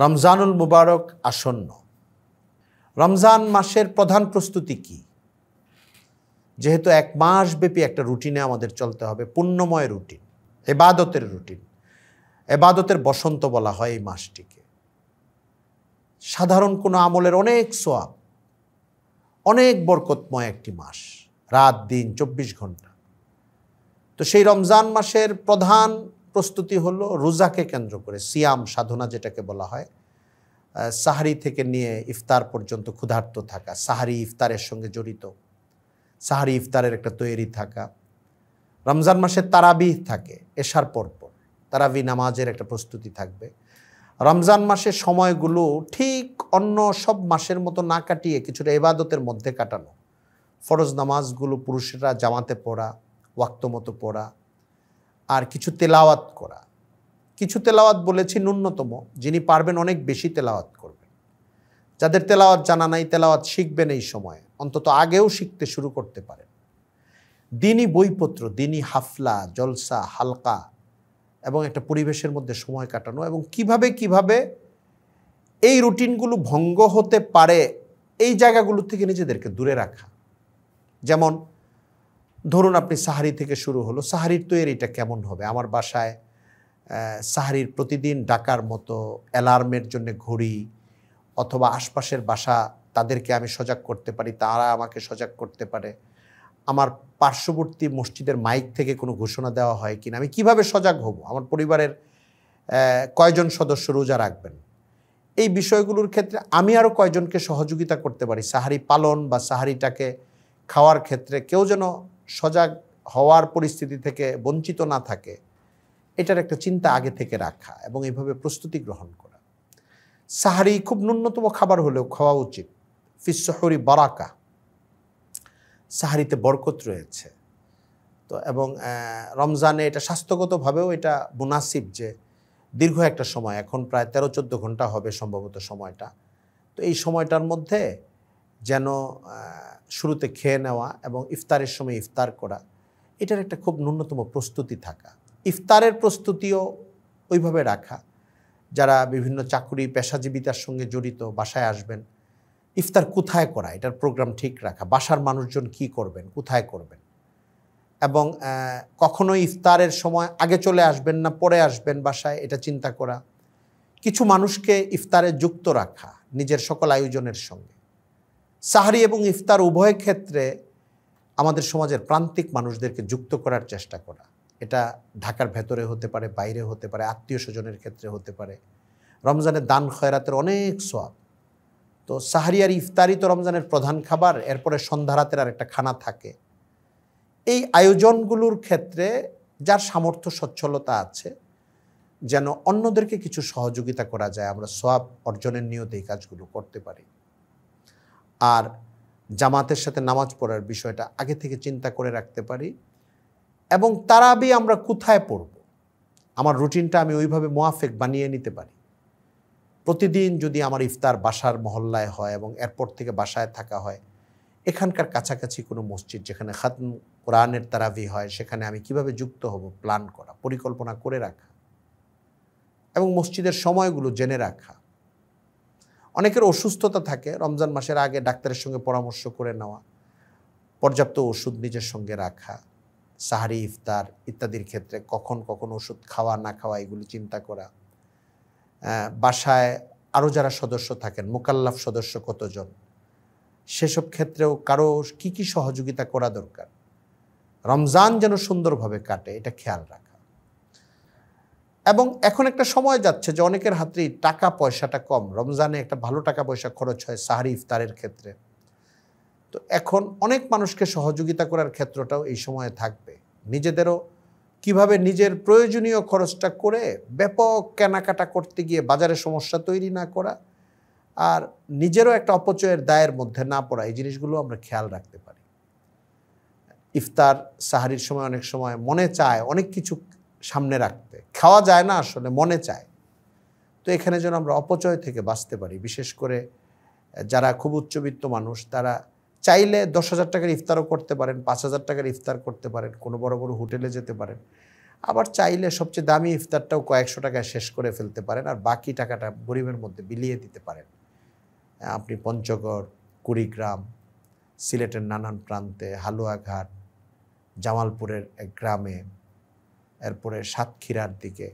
রমজানুল মুবারক আসন্ন। রমজান মাসের প্রধান প্রস্তুতি কি? যেহেতু এক মাস ব্যাপী একটা রুটিনে আমাদের চলতে হবে, পুণ্যময় রুটিন, এবাদতের রুটিন। এবাদতের বসন্ত বলা হয় এই মাসটিকে। সাধারণ কোনো আমলের অনেক সোয়াব, অনেক বরকতময় একটি মাস, রাত, দিন, চব্বিশ ঘণ্টা। তো সেই রমজান মাসের প্রধান প্রস্তুতি হলো রোজাকে কেন্দ্র করে, সিয়াম সাধনা যেটাকে বলা হয়। সাহারি থেকে নিয়ে ইফতার পর্যন্ত ক্ষুধার্ত থাকা, সাহারি ইফতারের সঙ্গে জড়িত, সাহারি ইফতারের একটা তৈরি থাকা। রমজান মাসে তারাবিহ থাকে, এশার পরপর তারাবি নামাজের একটা প্রস্তুতি থাকবে। রমজান মাসের সময়গুলো ঠিক অন্য সব মাসের মতো না কাটিয়ে কিছুটা এবাদতের মধ্যে কাটানো। ফরজ নামাজগুলো পুরুষেরা জামাতে পড়া, ওয়াক্ত মতো পড়া আর কিছু তেলাওয়াত করা। কিছু তেলাওয়াত বলেছি ন্যূনতম, যিনি পারবেন অনেক বেশি তেলাওয়াত করবেন। যাদের তেলাওয়াত জানা নাই, তেলাওয়াত শিখবেন এই সময়ে। অন্তত আগেও শিখতে শুরু করতে পারেন। দিনই বইপত্র, দিনই হাফলা, জলসা, হালকা এবং একটা পরিবেশের মধ্যে সময় কাটানো এবং কীভাবে কীভাবে এই রুটিনগুলো ভঙ্গ হতে পারে, এই জায়গাগুলো থেকে নিজেদেরকে দূরে রাখা। যেমন ধরুন আপনি সাহারি থেকে শুরু হলো, সাহারির তৈরিটা কেমন হবে? আমার বাসায় সাহারির প্রতিদিন ডাকার মতো অ্যালার্মের জন্য ঘড়ি অথবা আশপাশের বাসা তাদেরকে আমি সজাগ করতে পারি, তারা আমাকে সজাগ করতে পারে। আমার পার্শ্ববর্তী মসজিদের মাইক থেকে কোনো ঘোষণা দেওয়া হয় কিনা? আমি কীভাবে সজাগ হব? আমার পরিবারের কয়জন সদস্য রোজা রাখবেন? এই বিষয়গুলোর ক্ষেত্রে আমি আরও কয়জনকে সহযোগিতা করতে পারি? সাহারি পালন বা সাহারিটাকে খাওয়ার ক্ষেত্রে কেউ যেন সজাগ হওয়ার পরিস্থিতি থেকে বঞ্চিত না থাকে, এটার একটা চিন্তা আগে থেকে রাখা এবং এইভাবে প্রস্তুতি গ্রহণ করা। সাহারি খুব ন্যূনতম খাবার হলেও খাওয়া উচিত। ফিসহরি বারাকা। সাহারিতে বরকত রয়েছে। তো এবং রমজানে এটা স্বাস্থ্যগতভাবেও এটা মুনাসিব যে দীর্ঘ একটা সময়, এখন প্রায় তেরো চোদ্দ ঘণ্টা হবে সম্ভবত সময়টা। তো এই সময়টার মধ্যে যেন শুরুতে খেয়ে নেওয়া এবং ইফতারের সময় ইফতার করা, এটার একটা খুব ন্যূনতম প্রস্তুতি থাকা। ইফতারের প্রস্তুতিও ওইভাবে রাখা। যারা বিভিন্ন চাকুরি পেশাজীবিতার সঙ্গে জড়িত, বাসায় আসবেন, ইফতার কোথায় করা, এটার প্রোগ্রাম ঠিক রাখা, বাসার মানুষজন কি করবেন, কোথায় করবেন? এবং কখনো ইফতারের সময় আগে চলে আসবেন না, পরে আসবেন বাসায়, এটা চিন্তা করা। কিছু মানুষকে ইফতারে যুক্ত রাখা, নিজের সকল আয়োজনের সঙ্গে। সাহারি এবং ইফতার উভয় ক্ষেত্রে আমাদের সমাজের প্রান্তিক মানুষদেরকে যুক্ত করার চেষ্টা করা। এটা ঢাকার ভেতরে হতে পারে, বাইরে হতে পারে, আত্মীয় স্বজনের ক্ষেত্রে হতে পারে। রমজানের দান খয়রাতের অনেক সোয়াব তো সাহারি আর ইফতারই তো রমজানের প্রধান খাবার, এরপরে সন্ধ্যারাতের আর একটা খানা থাকে। এই আয়োজনগুলোর ক্ষেত্রে যার সামর্থ্য, সচ্ছলতা আছে, যেন অন্যদেরকে কিছু সহযোগিতা করা যায়, আমরা সোয়াব অর্জনের নিয়তে এই কাজগুলো করতে পারি। আর জামাতের সাথে নামাজ পড়ার বিষয়টা আগে থেকে চিন্তা করে রাখতে পারি। এবং তারাবি আমরা কোথায় পড়ব? আমার রুটিনটা আমি ওইভাবে মোয়াফেক বানিয়ে নিতে পারি। প্রতিদিন যদি আমার ইফতার বাসার মহল্লায় হয় এবং এরপর থেকে বাসায় থাকা হয়, এখানকার কাছাকাছি কোনো মসজিদ যেখানে খাতম কোরআনের তারাবি হয়, সেখানে আমি কীভাবে যুক্ত হব? প্ল্যান করা, পরিকল্পনা করে রাখা এবং মসজিদের সময়গুলো জেনে রাখা। অনেকের অসুস্থতা থাকে রমজান মাসের আগে ডাক্তারের সঙ্গে পরামর্শ করে নেওয়া, পর্যাপ্ত ওষুধ নিজের সঙ্গে রাখা, সাহারি, ইফতার ইত্যাদির ক্ষেত্রে কখন কখন ওষুধ খাওয়া, না খাওয়া এগুলি চিন্তা করা। বাসায় আরও যারা সদস্য থাকেন, মোকাল্লাফ সদস্য কতজন, সেসব ক্ষেত্রেও কারও কি কি সহযোগিতা করা দরকার? রমজান যেন সুন্দরভাবে কাটে, এটা খেয়াল রাখা। এবং এখন একটা সময় যাচ্ছে যে অনেকের হাতেই টাকা পয়সাটা কম। রমজানে একটা ভালো টাকা পয়সা খরচ হয় সাহারি, ইফতারের ক্ষেত্রে। তো এখন অনেক মানুষকে সহযোগিতা করার ক্ষেত্রটাও এই সময়ে থাকবে। নিজেদেরও কীভাবে নিজের প্রয়োজনীয় খরচটা করে ব্যাপক কেনাকাটা করতে গিয়ে বাজারে সমস্যা তৈরি না করা আর নিজেরও একটা অপচয়ের দায়ের মধ্যে না পড়া, এই জিনিসগুলো আমরা খেয়াল রাখতে পারি। ইফতার, সাহারির সময় অনেক সময় মনে চায়, অনেক কিছু সামনে রাখতে। খাওয়া যায় না আসলে, মনে চায়। তো এখানে যেন আমরা অপচয় থেকে বাঁচতে পারি। বিশেষ করে যারা খুব উচ্চবিত্ত মানুষ, তারা চাইলে দশ হাজার টাকার ইফতারও করতে পারেন, পাঁচ হাজার টাকার ইফতার করতে পারেন, কোনো বড় বড় হোটেলে যেতে পারেন। আবার চাইলে সবচেয়ে দামি ইফতারটাও কয়েকশো টাকায় শেষ করে ফেলতে পারেন আর বাকি টাকাটা গরিবের মধ্যে বিলিয়ে দিতে পারেন। আপনি পঞ্চগড়, কুড়িগ্রাম, সিলেটের নানান প্রান্তে, হালুয়াঘাট, জামালপুরের এক গ্রামে এরপরে সাতক্ষীরার দিকে,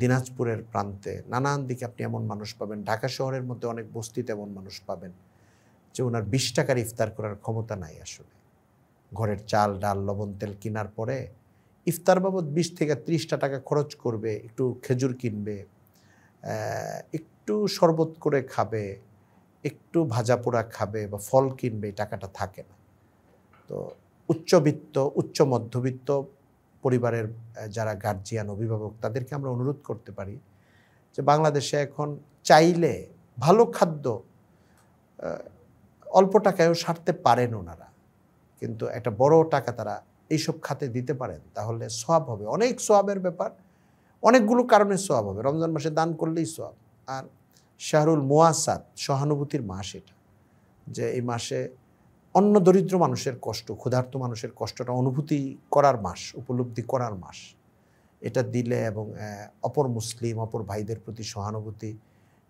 দিনাজপুরের প্রান্তে। নানান দিকে আপনি এমন মানুষ পাবেন। ঢাকা শহরের মধ্যে অনেক বস্তিতে এমন মানুষ পাবেন যে ওনার বিশ টাকার ইফতার করার ক্ষমতা নাই আসলে। ঘরের চাল, ডাল, লবণ, তেল কেনার পরে ইফতার বাবদ বিশ থেকে ত্রিশটা টাকা খরচ করবে, একটু খেজুর কিনবে একটু শরবত করে খাবে, একটু ভাজা পোড়া খাবে বা ফল কিনবে টাকাটা থাকে না। তো উচ্চবিত্ত, উচ্চ মধ্যবিত্ত পরিবারের যারা গার্জিয়ান অভিভাবক, তাদেরকে আমরা অনুরোধ করতে পারি যে বাংলাদেশে এখন চাইলে ভালো খাদ্য অল্প টাকায়ও সারতে পারেন ওনারা। কিন্তু একটা বড় টাকা তারা এইসব খাতে দিতে পারেন, তাহলে সোয়াব হবে। অনেক সোয়াবের ব্যাপার, অনেকগুলো কারণে সোয়াব হবে। রমজান মাসে দান করলেই সোয়াব আর শাহরুল মোয়াসাদ সহানুভূতির মাস এটা, যে এই মাসে অন্য দরিদ্র মানুষের কষ্ট, ক্ষুধার্ত মানুষের কষ্টটা অনুভূতি করার মাস, উপলব্ধি করার মাস। এটা দিলে এবং অপর মুসলিম, অপর ভাইদের প্রতি সহানুভূতি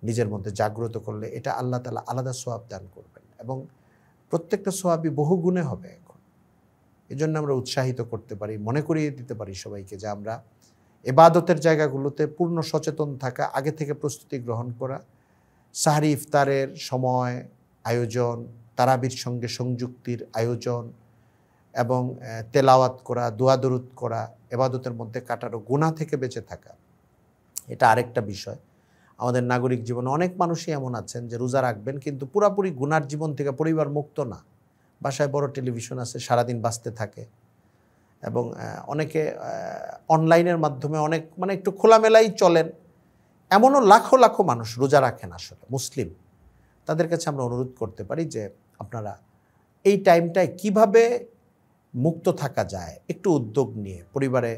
নিজের মধ্যে জাগ্রত করলে এটা আল্লাহ তালা আলাদা সোয়াব দান করবেন। এবং প্রত্যেকটা সোয়াবই বহু গুণে হবে এখন। এই জন্য আমরা উৎসাহিত করতে পারি, মনে করিয়ে দিতে পারি সবাইকে যে আমরা এবাদতের জায়গাগুলোতে পূর্ণ সচেতন থাকা, আগে থেকে প্রস্তুতি গ্রহণ করা, সাহারি ইফতারের সময়, আয়োজন তারাবির সঙ্গে সংযুক্তির আয়োজন এবং তেলাওয়াত করা দোয়াদরুদ করা, এবাদতের মধ্যে কাটারও গুণা থেকে বেঁচে থাকা। এটা আরেকটা বিষয়। আমাদের নাগরিক জীবনে অনেক মানুষই এমন আছেন যে রোজা রাখবেন কিন্তু পুরাপুরি গুনার জীবন থেকে পরিবার মুক্ত না। বাসায় বড় টেলিভিশন আছে, সারাদিন বাঁচতে থাকে এবং অনেকে অনলাইনের মাধ্যমে অনেক মানে একটু খোলামেলাই চলেন। এমনও লাখো লাখো মানুষ রোজা রাখেন আসলে, মুসলিম। তাদের কাছে আমরা অনুরোধ করতে পারি যে আপনারা, এই টাইমটায় কীভাবে মুক্ত থাকা যায়? একটু উদ্যোগ নিয়ে, পরিবারে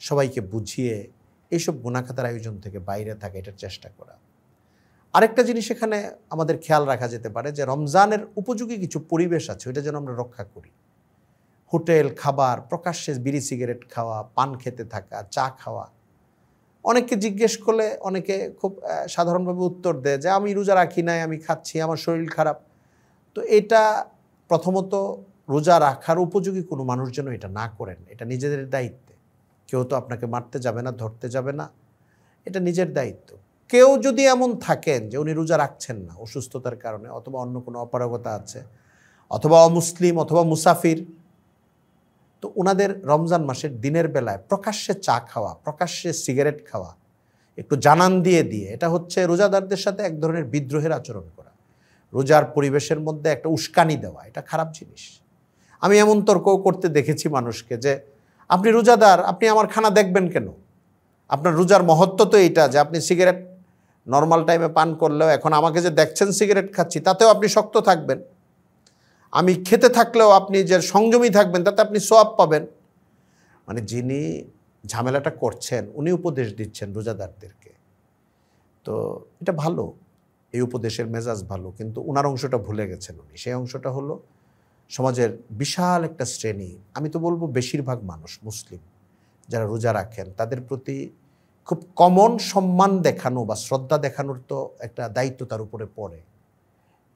সবাইকে বুঝিয়ে এইসব গুণাখাতার আয়োজন থেকে বাইরে থাকা, এটার চেষ্টা করা। আরেকটা জিনিস এখানে আমাদের খেয়াল রাখা যেতে পারে যে, রমজানের উপযোগী কিছু পরিবেশ আছে, ওইটা যেন আমরা রক্ষা করি। হোটেল, খাবার, প্রকাশ্যে বিড়ি, সিগারেট খাওয়া, পান খেতে থাকা, চা খাওয়া। অনেককে জিজ্ঞেস করলে অনেকে খুব সাধারণভাবে উত্তর দেয় যে, আমি রোজা রাখি নাই, আমি খাচ্ছি, আমার শরীর খারাপ। তো এটা প্রথমত রোজা রাখার উপযোগী কোনো মানুষ যেন এটা না করেন। এটা নিজেদের দায়িত্বে। কেউ তো আপনাকে মারতে যাবে না, ধরতে যাবে না। এটা নিজের দায়িত্ব। কেউ যদি এমন থাকেন যে উনি রোজা রাখছেন না অসুস্থতার কারণে অথবা অন্য কোনো অপারগতা আছে, অথবা অমুসলিম অথবা মুসাফির, তো ওনাদের রমজান মাসের দিনের বেলায় প্রকাশ্যে চা খাওয়া, প্রকাশ্যে সিগারেট খাওয়া, একটু জানান দিয়ে দিয়ে, এটা হচ্ছে রোজাদারদের সাথে এক ধরনের বিদ্রোহের আচরণ করা। রোজার পরিবেশের মধ্যে একটা উস্কানি দেওয়া, এটা খারাপ জিনিস। আমি এমন তর্ক করতে দেখেছি মানুষকে যে, আপনি রোজাদার, আপনি আমার খানা দেখবেন কেন? আপনার রোজার মহত্ব তো এইটা যে, আপনি সিগারেট নর্মাল টাইমে পান করলেও এখন আমাকে যে দেখছেন সিগারেট খাচ্ছি, তাতেও আপনি শক্ত থাকবেন। আমি খেতে থাকলেও আপনি যে সংযমী থাকবেন, তাতে আপনি সোয়াব পাবেন। মানে যিনি ঝামেলাটা করছেন, উনি উপদেশ দিচ্ছেন রোজাদারদেরকে। তো এটা ভালো। এই উপদেশের মেজাজ ভালো, কিন্তু ওনার অংশটা ভুলে গেছেন উনি। সেই অংশটা হলো সমাজের বিশাল একটা শ্রেণি, আমি তো বলব বেশিরভাগ মানুষ, মুসলিম, যারা রোজা রাখেন, তাদের প্রতি খুব কমন সম্মান দেখানো বা শ্রদ্ধা দেখানোর তো একটা দায়িত্ব তার উপরে পড়ে।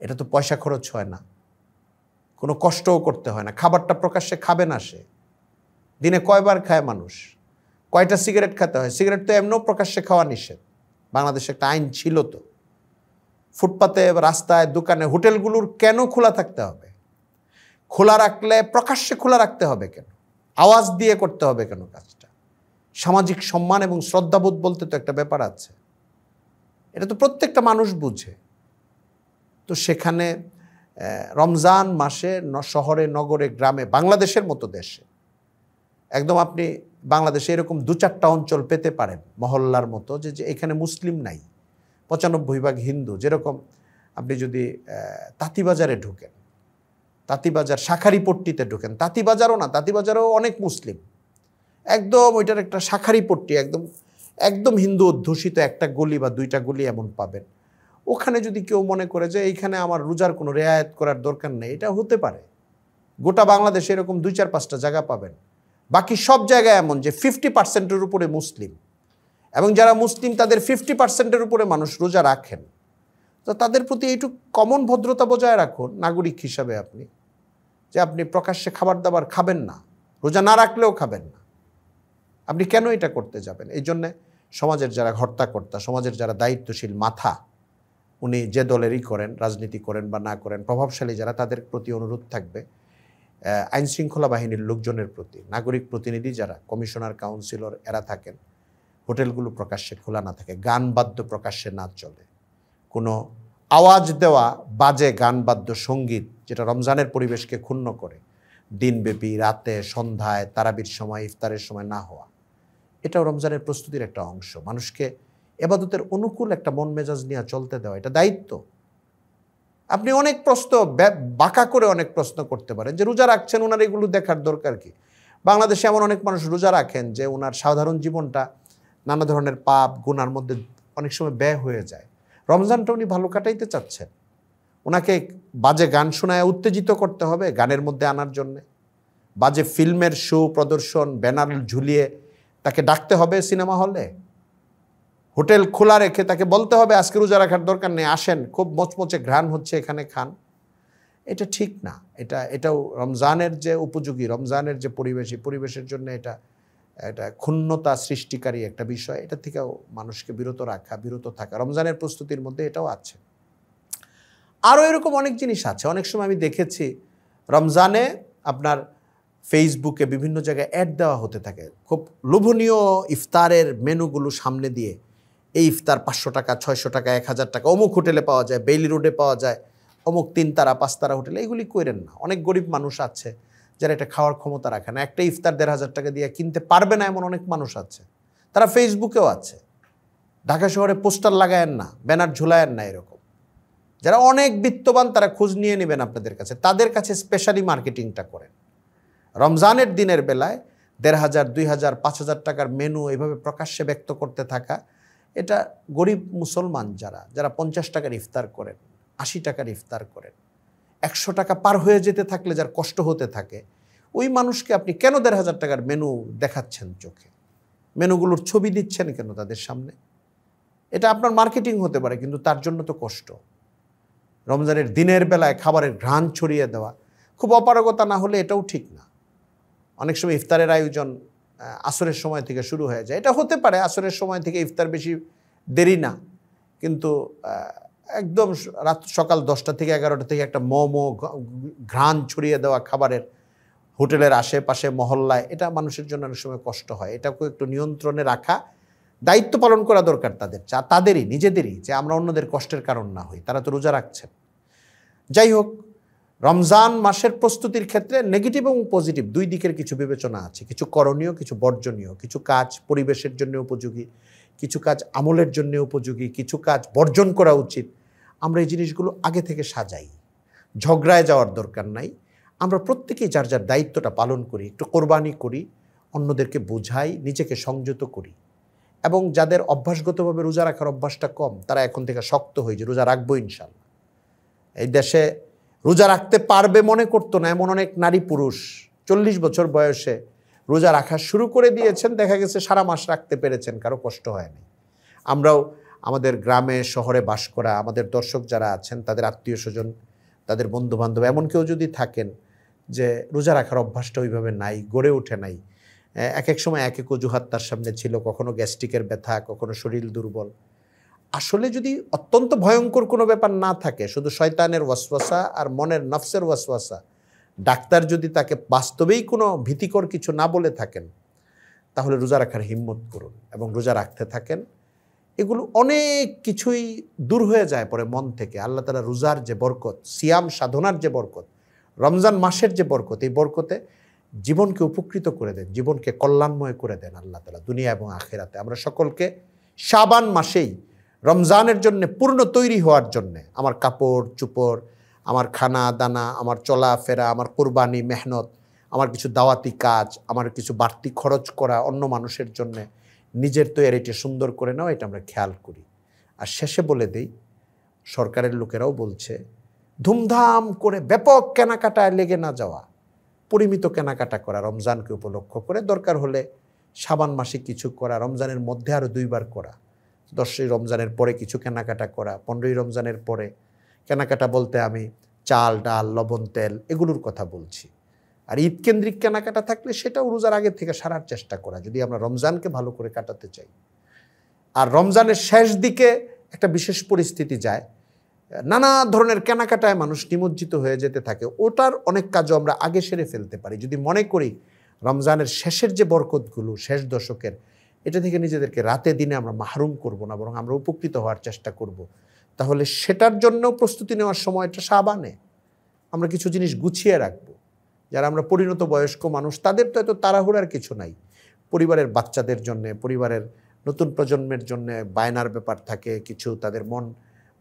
এটা তো পয়সা খরচ হয় না, কোনো কষ্টও করতে হয় না, খাবারটা প্রকাশ্যে খাবে না সে। দিনে কয়বার খায় মানুষ? কয়টা সিগারেট খেতে হয়? সিগারেট তো এমনও প্রকাশ্যে খাওয়া নিষেধ, বাংলাদেশে একটা আইন ছিল তো। ফুটপাতে রাস্তায়, দোকানে, হোটেলগুলোর কেন খোলা থাকতে হবে? খোলা রাখলে, প্রকাশ্যে খোলা রাখতে হবে কেন? আওয়াজ দিয়ে করতে হবে কেন কাজটা? সামাজিক সম্মান এবং শ্রদ্ধাবোধ বলতে তো একটা ব্যাপার আছে। এটা তো প্রত্যেকটা মানুষ বুঝে। তো সেখানে রমজান মাসে শহরে, নগরে, গ্রামে, বাংলাদেশের মতো দেশে, একদম আপনি বাংলাদেশে এরকম দু চারটা অঞ্চল পেতে পারেন মহল্লার মতো যে এখানে মুসলিম নাই। পঁচানব্বই ভাগ হিন্দু। যেরকম আপনি যদি তাঁতিবাজারে ঢুকেন, তাঁতিবাজার শাখারি পট্টিতে ঢুকেন, তাঁতিবাজারও না, তাঁতিবাজারও অনেক মুসলিম। একদম ওইটার একটা শাখারি পট্টি একদম একদম হিন্দু অধ্যুষিত একটা গলি বা দুইটা গলি এমন পাবেন। ওখানে যদি কেউ মনে করে যে এইখানে আমার রোজার কোনো রেয়ায়ত করার দরকার নেই, এটা হতে পারে। গোটা বাংলাদেশে এরকম দুই চার পাঁচটা জায়গা পাবেন। বাকি সব জায়গায় এমন যে ফিফটি পার্সেন্টের উপরে মুসলিম। এবং যারা মুসলিম, তাদের ফিফটি পার্সেন্টের উপরে মানুষ রোজা রাখেন। তো তাদের প্রতি এইটুকু কমন ভদ্রতা বজায় রাখুন, নাগরিক হিসাবে আপনি, যে আপনি প্রকাশ্যে খাবার দাবার খাবেন না, রোজা না রাখলেও খাবেন না। আপনি কেন এটা করতে যাবেন? এই জন্যে সমাজের যারা হর্তাকর্তা, সমাজের যারা দায়িত্বশীল মাথা, উনি যে দলেরই করেন, রাজনীতি করেন বা না করেন, প্রভাবশালী যারা, তাদের প্রতি অনুরোধ থাকবে আইনশৃঙ্খলা বাহিনীর লোকজনের প্রতি, নাগরিক প্রতিনিধি যারা, কমিশনার, কাউন্সিলর, এরা থাকেন। হোটেলগুলো প্রকাশ্যে খোলা না থাকে, গান বাদ্য প্রকাশ্যে না চলে। কোনো আওয়াজ দেওয়া বাজে গান বাদ্য সংগীত যেটা রমজানের পরিবেশকে ক্ষুণ্ণ করে, দিনব্যাপী রাতে, সন্ধ্যায়, তারাবির সময়, ইফতারের সময় না হওয়া, এটাও রমজানের প্রস্তুতির একটা অংশ। মানুষকে এবাদতের অনুকূল একটা মন মেজাজ নিয়ে চলতে দেওয়া, এটা দায়িত্ব। আপনি অনেক প্রশ্ন বাঁকা করে অনেক প্রশ্ন করতে পারেন, যে রোজা রাখছেন ওনার এগুলো দেখার দরকার কি? বাংলাদেশে এমন অনেক মানুষ রোজা রাখেন যে ওনার সাধারণ জীবনটা নানা ধরনের পাপ, গুনার মধ্যে অনেক সময় ব্যয় হয়ে যায়। রমজানটা উনি ভালো কাটাইতে চাচ্ছেন। ওনাকে বাজে গান শোনায় উত্তেজিত করতে হবে গানের মধ্যে আনার জন্যে। বাজে ফিল্মের শো, প্রদর্শন, ব্যানার ঝুলিয়ে তাকে ডাকতে হবে সিনেমা হলে। হোটেল খোলা রেখে তাকে বলতে হবে, আজকে রোজা রাখার দরকার নেই, আসেন। খুব মচমচে ঘ্রাণ হচ্ছে এখানে খান। এটা ঠিক না। এটা, এটাও রমজানের যে উপযোগী, রমজানের যে পরিবেশ, এই পরিবেশের জন্য এটা এটা ক্ষুণ্ণতা সৃষ্টিকারী একটা বিষয়। এটা থেকেও মানুষকে বিরত রাখা, বিরত থাকা। রমজানের প্রস্তুতির মধ্যে এটাও আছে। আরও এরকম অনেক জিনিস আছে। অনেক সময় আমি দেখেছি, রমজানে আপনার ফেসবুকে বিভিন্ন জায়গায় অ্যাড দেওয়া হতে থাকে। খুব লোভনীয় ইফতারের মেনুগুলো সামনে দিয়ে এই ইফতার পাঁচশো টাকা, ছয়শো টাকা, এক হাজার টাকা, অমুক হোটেলে পাওয়া যায় বেইলি রোডে পাওয়া যায়, অমুক তিন তারা, পাঁচ তারা হোটেলে, এগুলি করেন না। অনেক গরিব মানুষ আছে যারা এটা খাওয়ার ক্ষমতা রাখে না। একটা ইফতার দেড় হাজার টাকা দিয়ে কিনতে পারবে না এমন অনেক মানুষ আছে। তারা ফেসবুকেও আছে। ঢাকা শহরে পোস্টার লাগায়েন না, ব্যানার ঝুলায়েন না এরকম। যারা অনেক বিত্তবান তারা খোঁজ নিয়ে নেবেন আপনাদের কাছে। তাদের কাছে স্পেশালি মার্কেটিংটা করেন। রমজানের দিনের বেলায় দেড় হাজার, দুই হাজার, পাঁচ হাজার টাকার মেনু এভাবে প্রকাশ্যে ব্যক্ত করতে থাকা, এটা গরিব মুসলমান যারা যারা পঞ্চাশ টাকার ইফতার করেন, আশি টাকার ইফতার করেন একশো টাকা পার হয়ে যেতে থাকলে যার কষ্ট হতে থাকে, ওই মানুষকে আপনি কেন দেড় হাজার টাকার মেনু দেখাচ্ছেন চোখে? মেনুগুলোর ছবি দিচ্ছেন কেন তাদের সামনে? এটা আপনার মার্কেটিং হতে পারে, কিন্তু তার জন্য তো কষ্ট। রমজানের দিনের বেলায় খাবারের ঘ্রাণ ছড়িয়ে দেওয়া, খুব অপারগতা না হলে এটাও ঠিক না। অনেক সময় ইফতারের আয়োজন আসরের সময় থেকে শুরু হয়ে যায়। এটা হতে পারে, আসরের সময় থেকে ইফতার বেশি দেরি না, কিন্তু একদম রাত সকাল দশটা থেকে এগারোটা থেকে একটা মোমো ঘ্রাণ ছড়িয়ে দেওয়া খাবারের হোটেলের আশেপাশে, মহল্লায়, এটা মানুষের জন্য অনেক সময় কষ্ট হয়। এটাকে একটু নিয়ন্ত্রণে রাখা, দায়িত্ব পালন করা দরকার তাদের যা তাদেরই, নিজেদেরই, যে আমরা অন্যদের কষ্টের কারণ না হই, তারা তো রোজা রাখছেন। যাই হোক, রমজান মাসের প্রস্তুতির ক্ষেত্রে নেগেটিভ এবং পজিটিভ দুই দিকের কিছু বিবেচনা আছে। কিছু করণীয়, কিছু বর্জনীয়, কিছু কাজ পরিবেশের জন্য উপযোগী, কিছু কাজ আমলের জন্য উপযোগী, কিছু কাজ বর্জন করা উচিত। আমরা এই জিনিসগুলো আগে থেকে সাজাই। ঝগড়ায় যাওয়ার দরকার নাই। আমরা প্রত্যেকেই যার যার দায়িত্বটা পালন করি, একটু কোরবানি করি, অন্যদেরকে বোঝাই, নিজেকে সংযত করি। এবং যাদের অভ্যাসগতভাবে রোজা রাখার অভ্যাসটা কম, তারা এখন থেকে শক্ত হয়ে যে রোজা রাখব ইনশাল্লাহ। এই দেশে রোজা রাখতে পারবে মনে করতো না এমন অনেক নারী পুরুষ। চল্লিশ বছর বয়সে রোজা রাখা শুরু করে দিয়েছেন, দেখা গেছে সারা মাস রাখতে পেরেছেন, কারও কষ্ট হয়নি আমরাও আমাদের গ্রামে, শহরে বাস করা, আমাদের দর্শক যারা আছেন, তাদের আত্মীয় স্বজন, তাদের বন্ধুবান্ধব, এমন কেউ যদি থাকেন যে রোজা রাখার অভ্যাসটা ওইভাবে নাই, গড়ে ওঠে নাই। এক এক সময় এক এক অজুহাত তার সামনে ছিল, কখনো গ্যাস্ট্রিকের ব্যথা, কখনো শরীর দুর্বল। আসলে যদি অত্যন্ত ভয়ঙ্কর কোনো ব্যাপার না থাকে, শুধু শয়তানের ওয়াসওয়াসা আর মনের নফসের ওয়াসওয়াসা, ডাক্তার যদি তাকে বাস্তবেই কোনো ভীতিকর কিছু না বলে থাকেন, তাহলে রোজা রাখার হিম্মত করুন এবং রোজা রাখতে থাকেন। এগুলো অনেক কিছুই দূর হয়ে যায় পরে মন থেকে। আল্লাহ তালা রোজার যে বরকত, সিয়াম সাধনার যে বরকত, রমজান মাসের যে বরকত, এই বরকতে জীবনকে উপকৃত করে দেন, জীবনকে কল্যাণময় করে দেন আল্লাহ তালা দুনিয়া এবং আখেরাতে। আমরা সকলকে সাবান মাসেই রমজানের জন্য পূর্ণ তৈরি হওয়ার জন্যে আমার কাপড়, চুপড়, আমার খানা, দানা, আমার চলাফেরা, আমার কোরবানি, মেহনত, আমার কিছু দাওয়াতি কাজ, আমার কিছু বাড়তি খরচ করা অন্য মানুষের জন্যে নিজের তৈরিটি সুন্দর করে নাও, এটা আমরা খেয়াল করি। আর শেষে বলে দেই, সরকারের লোকেরাও বলছে, ধুমধাম করে ব্যাপক কেনাকাটায় লেগে না যাওয়া, পরিমিত কেনাকাটা করা রমজানকে উপলক্ষ করে, দরকার হলে সাবান মাসে কিছু করা, রমজানের মধ্যে আরও দুইবার করা, দশই রমজানের পরে কিছু কেনাকাটা করা, পনেরোই রমজানের পরে কেনাকাটা বলতে আমি চাল, ডাল, লবণ, তেল, এগুলোর কথা বলছি। আর ঈদ কেন্দ্রিক কেনাকাটা থাকলে সেটাও রোজার আগে থেকে সারার চেষ্টা করা, যদি আমরা রমজানকে ভালো করে কাটাতে চাই। আর রমজানের শেষ দিকে একটা বিশেষ পরিস্থিতি যায়, নানা ধরনের কেনাকাটায় মানুষ নিমজ্জিত হয়ে যেতে থাকে, ওটার অনেক কাজও আমরা আগে সেরে ফেলতে পারি। যদি মনে করি রমজানের শেষের যে বরকতগুলো, শেষ দশকের, এটা থেকে নিজেদেরকে রাতে দিনে আমরা মাহরুম করব না, বরং আমরা উপকৃত হওয়ার চেষ্টা করব। তাহলে সেটার জন্য প্রস্তুতি নেওয়ার সময় সময়টা সাবানে। আমরা কিছু জিনিস গুছিয়ে রাখব। যারা আমরা পরিণত বয়স্ক মানুষ, তাদের তো এত তাড়াহুড়ার কিছু নাই। পরিবারের বাচ্চাদের জন্যে, পরিবারের নতুন প্রজন্মের জন্য বায়নার ব্যাপার থাকে, কিছু তাদের মন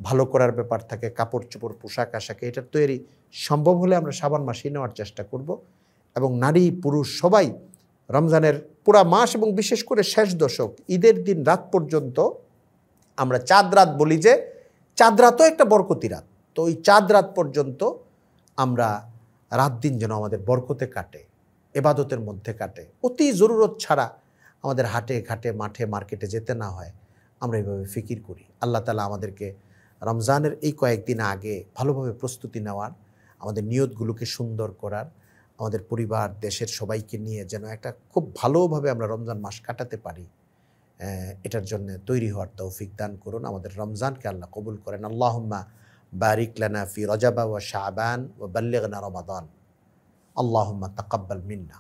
ভালো করার ব্যাপার থাকে কাপড় চোপড় পোশাক আশাকে এটার তৈরি সম্ভব হলে আমরা সাবান মাসেই নেওয়ার চেষ্টা করব। এবং নারী, পুরুষ সবাই রমজানের পুরা মাস এবং বিশেষ করে শেষ দশক, ঈদের দিন রাত পর্যন্ত আমরা চাঁদ রাত বলি যে, চাঁদ রাতও একটা বরকতি রাত। তো ওই চাঁদ রাত পর্যন্ত আমরা রাত দিন যেন আমাদের বরকতে কাটে, এবাদতের মধ্যে কাটে। অতি জরুরত ছাড়া আমাদের হাটে, ঘাটে, মাঠে, মার্কেটে যেতে না হয়। আমরা এইভাবে ফিকির করি। আল্লাহ তালা আমাদেরকে রমজানের এই কয়েকদিন আগে ভালোভাবে প্রস্তুতি নেওয়ার, আমাদের নিয়তগুলোকে সুন্দর করার, আমাদের পরিবার, দেশের সবাইকে নিয়ে যেন একটা খুব ভালোভাবে আমরা রমজান মাস কাটাতে পারি এটার জন্য তৈরি হওয়ার তৌফিক দান করুন। আমাদের রমজানকে আল্লাহ কবুল করেন। আল্লাহুম্মা بارك لنا في رجب وشعبان وبلغنا رمضان. اللهم تقبل منا.